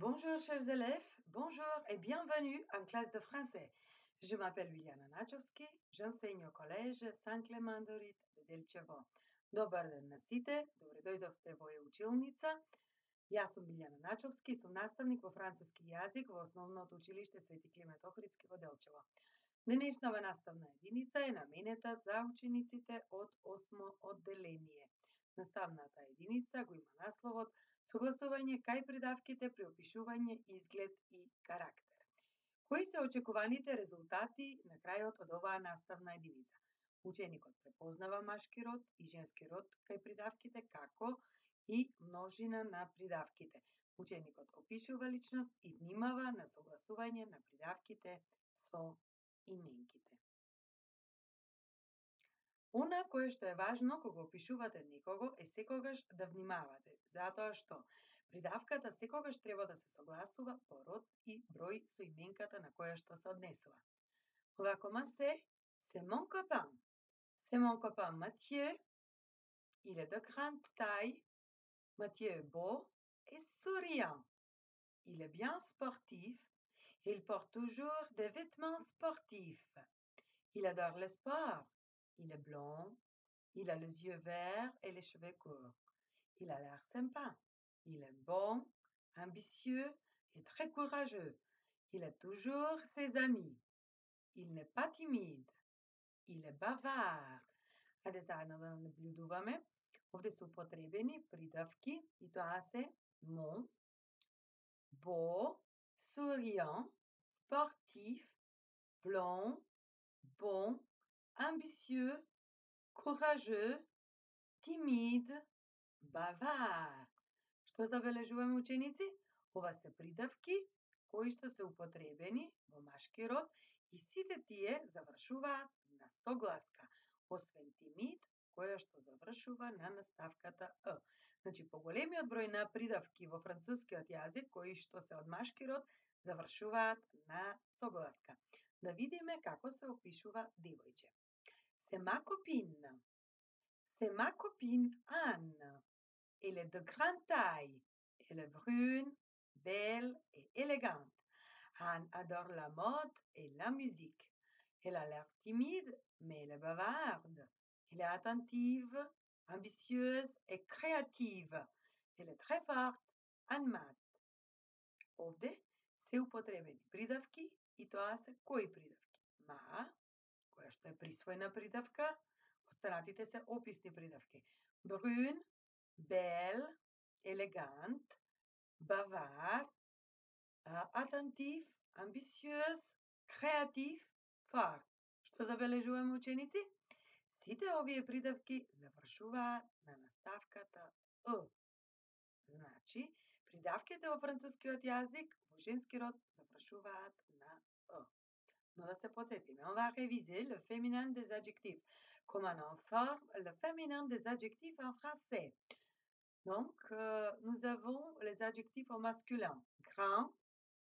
Bonjour chers élèves, bonjour et bienvenue en classe de français. Je m'appelle Viljana Начовски, j'enseigne au collège Saint-Clément de Rite de Делчево. Добар ден на сите, добре дојдовте во училница. Јас сум Билјана Начовски сум наставник во француски јазик во основното училиште Свети Климент Охридски во Делчево. Денешнава наставна единица е наменета за учениците од осмо одделение. Наставната единица го има насловот Согласување кај придавките при опишување изглед и карактер. Кои се очекуваните резултати на крајот од оваа наставна единица? Ученикот препознава машки род и женски род кај придавките како и множина на придавките. Ученикот опишува личност и внимава на согласување на придавките со именките. Она кое што е важно кога опишувате некого е секогаш да внимавате, затоа што придавката секогаш треба да се согласува по род и број со именката на која што се однесува. Ова кома се, се мон копан, се мон копан Матје, или est de тај, Матје е бо, е et или il est bien il porte toujours des vêtements sportifs, il adore le sport, Il est blond, il a les yeux verts et les cheveux courts. Il a l'air sympa. Il est bon, ambitieux et très courageux. Il a toujours ses amis. Il n'est pas timide. Il est bavard. pridavki i mon, beau, souriant, sportif, blond, bon, ambitieux, courageux, timide, bavard. Што забележуваме ученици? Ова се придавки кои што се употребени во машки род и сите тие завршуваат на согласка, освен тимид, која што завршува на наставката «ъ». Значи, поголемиот број на придавки во францускиот јазик, кои што се од машки род, завршуваат на согласка. Да видиме како се опишува девојче. C'est ma copine. C'est ma copine Anne. Elle est de grande taille. Elle est brune, belle et élégante. Anne adore la mode et la musique. Elle a l'air timide, mais elle est bavarde. Elle est attentive, ambitieuse et créative. Elle est très forte en maths. Se upotrebeni pridavki i to se koji? Ma, придавка, што е присвоена придавка, останатите се описни придавки. Брун, бел, елегант, бавар, атентив, амбициоз, креатив, фар. Што забележуваме ученици? Сите овие придавки завршуваат на наставката «ъ». Значи, придавките во францускиот јазик во женски род завршуваат. Но да се подсетиме, on va réviser le féminin des adjectifs. Comment on forme le féminin des adjectifs en français. Donc, euh, nous avons les adjectifs au masculin. Grand,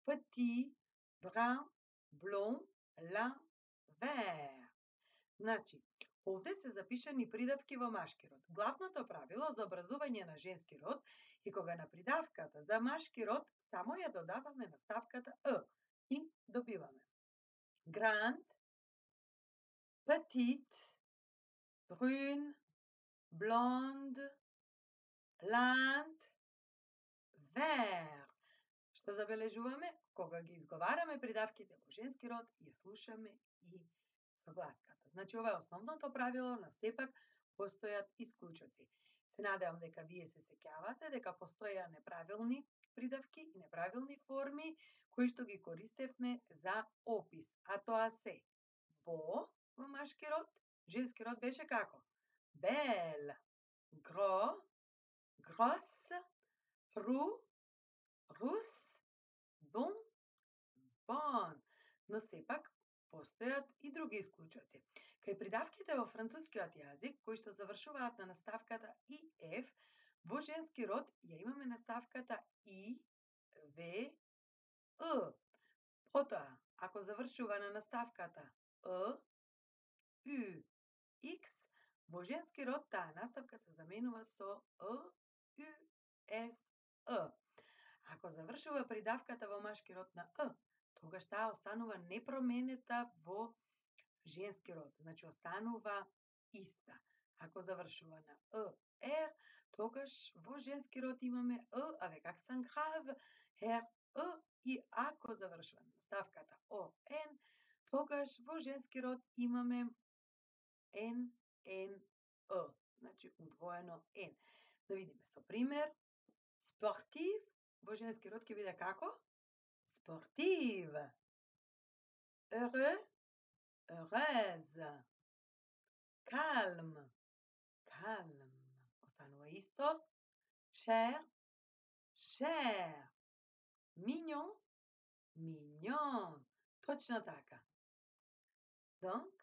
petit, brun, blond, lin, vert. Значи, овде се запишани придавки во машки род. Главното правило за образување на женски род и кога на придавката за машки род само ја додаваме на ставката «ъ» и добиваме Grand, petite, brune, blonde, lente, vert. Што забележуваме? Кога ги изговараме придавките во женски род, ја слушаме и согласката. Значи, ова е основното правило, но сепак постојат исклучоци. Се надевам дека вие се сеќавате дека постоја неправилни придавки и неправилни форми кои што ги користевме за опис, а тоа се бо во машки род, женски род беше како? Бел, гро, грос, ру, рус, бон, бон. Но сепак постојат и други исклучоци. Кај придавките во францускиот јазик, кои што завршуваат на наставката и F, Во женски род ја имаме наставката и, в, ы. Потоа, ако завршува на наставката ы, ю, x, во женски род таа наставка се заменува со ы, ю, с, ы. Ако завршува придавката во машки род на «ë», тогаш таа останува непроменета во женски род, значи останува иста. Ако завршува на «ë», «р», тогаш во женски род имаме «ë», avec accent grave, хер «ë» и ако завршува на ставката «о», «н», тогаш во женски род имаме «н», «н», «ë», значи удвоено «н». Да видиме со пример. Спортив во женски род ќе биде како? Спортив. Heureux, heureuse. Calme, calme. Cher, cher. Mignon, mignon. Donc,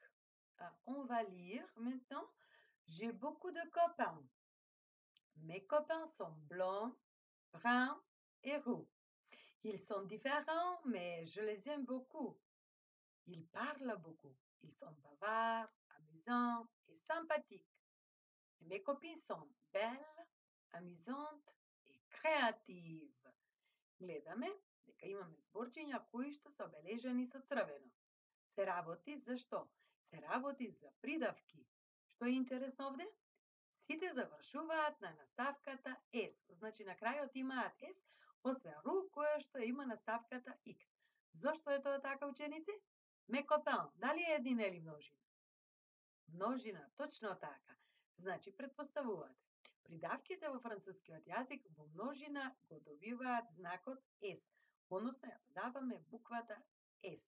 euh, on va lire maintenant. J'ai beaucoup de copains. Mes copains sont blonds, bruns et roux. Ils sont différents, mais je les aime beaucoup. Ils parlent beaucoup. Ils sont bavards, amusants et sympathiques. Mes copines sont belles, amusantes и créatives. Гледаме дека имаме зборчиња кои што се обележани со црвено. Се работи за што? Се работи за придавки. Што е интересно овде? Сите завршуваат на наставката S. Значи на крајот имаат S, освен ру која што има наставката X. Зошто е тоа така ученици? Мекопел, дали е еднина или множина? Множина, точно така. Значи предпоставувате. Придавките во францускиот јазик во множина го добиваат знакот S, односно ја даваме буквата S.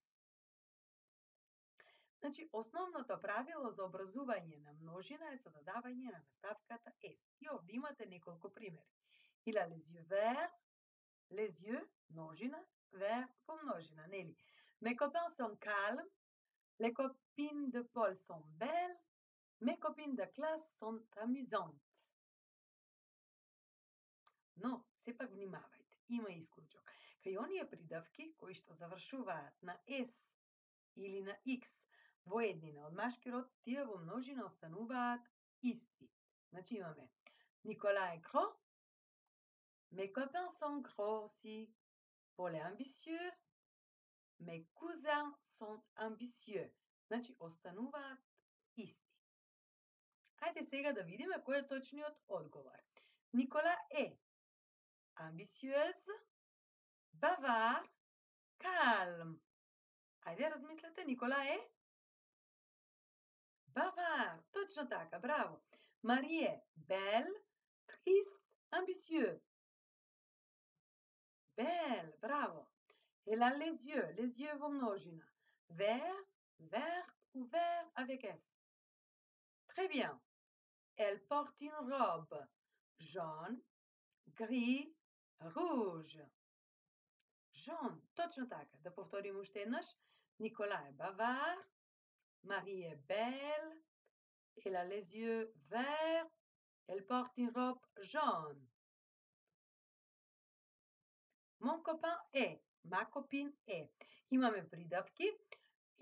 Значи, основното правило за образување на множина е со додавање на наставката S. И овде имате неколку примери. Il a les yeux verts, les yeux, множина, vert во множина, нели? Mes copains sont calmes, les copines de Paul sont belles, mes copines de classe sont amusantes. Но, сепак внимавајте, има исклучок. Кај оние придавки кои што завршуваат на S или на X во еднина од машки род, тие во множина остануваат исти. Значи имаме Николај Кро, mes copains sont gros aussi, Paul est ambitieux, mes cousins sont ambitieux. Значи остануваат исти. Ајде сега да видиме кој е точниот одговор. Никола е ambitieuse, bavard, calme. Ајде размислете, Никола е Bavard, точно така, браво. Марие, belle, triste, ambitieux. Belle, браво. Elle a les yeux, les yeux во множина. Vert, vert ou vert avec S. Très bien. Elle porte une robe jaune, gris, rouge. Jaune, точно така. Да повторим уште еднаш. Никола е бавар, Marie est belle, elle a les yeux verts, elle porte une robe jaune. Mon copain е, ma copine е. Имаме придавки.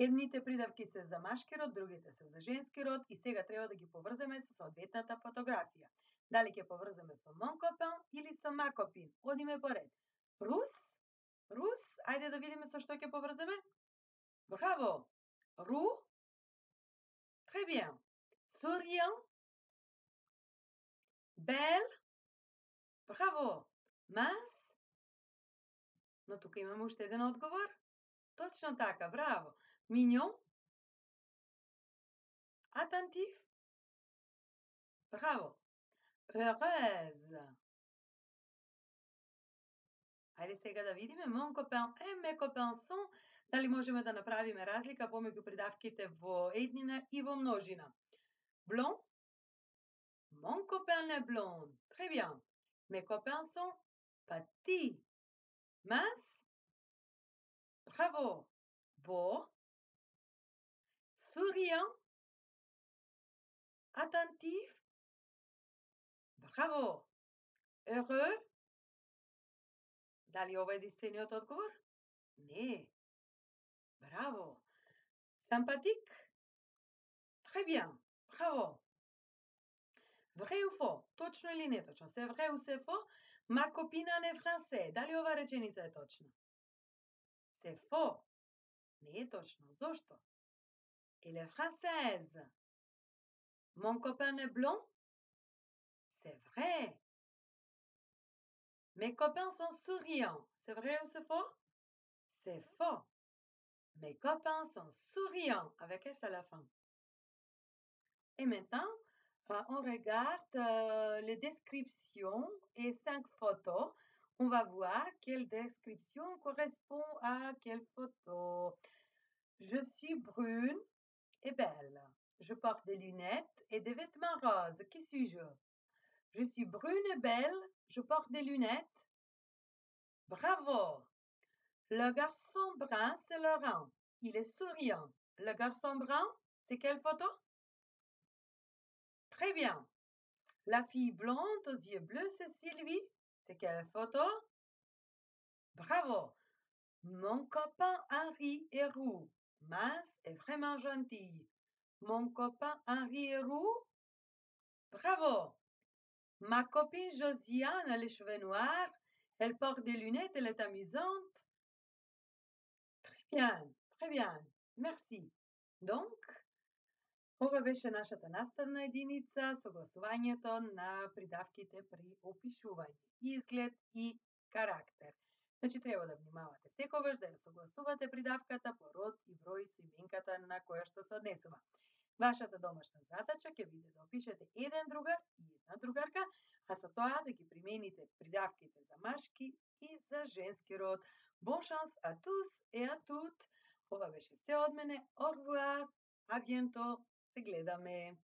Едните придавки се за машки род, другите се за женски род и сега треба да ги поврземе со соодветната фотографија. Дали ќе поврземе со Монкопен или со макопин? copine? Одиме поред. Рус? Рус? Ајде да видиме со што ќе поврземе. Браво! Ру Très bien. Souriant. Браво! Мас? Но тука имаме уште еден одговор. Точно така, браво. Мињон? Атентив? Браво. Heureuse. Ајде сега да видиме. Mon copain et mes copains sont Дали можеме да направиме разлика помеѓу придавките во еднина и во множина? Блон? Mon copain est blond. Très bien. Mes copains sont petits. Mince? Bravo. Beau? Souriant? Attentif? Браво! Heureux? Дали ова е единствениот одговор? Не. Браво. Симпатик? Très bien. Браво. Vrai ou faux? Точно или неточно? Се vrai ou се faux? Ма copine en франсе. Дали ова реченица е точна? Се faux. Не е точно. Зошто? Elle est française. Mon copain est blond? C'est vrai. Mes copains sont souriants. C'est vrai ou c'est faux? C'est faux. Mes copains sont souriants avec S à la fin. Et maintenant, euh, on regarde euh, les descriptions et cinq photos. On va voir quelle description correspond à quelle photo. Je suis brune Je porte des lunettes et des vêtements roses. Qui suis-je? Je suis brune et belle. Je porte des lunettes. Bravo! Le garçon brun, c'est Laurent. Il est souriant. Le garçon brun, c'est quelle photo? Très bien. La fille blonde aux yeux bleus, c'est Sylvie. C'est quelle photo? Bravo. Mon copain Henri est roux, mince et vraiment gentil. Mon copain Henri est roux? Bravo. Ma copine Josiane a les cheveux noirs. Elle porte des lunettes, elle est amusante. Très bien, très bien. Merci. Donc, Ова беше нашата наставна единица, согласувањето на придавките при опишување, изглед и карактер. Значи треба да внимавате секогаш да ја согласувате придавката по род и број со именката на која што се однесува. Вашата домашна задача ќе биде да опишете еден другар и една другарка, а со тоа да ги примените придавките за машки и за женски род. Бон шанс а тус et а тут. Ова беше се од мене. Орвуар, revoir. се гледаме.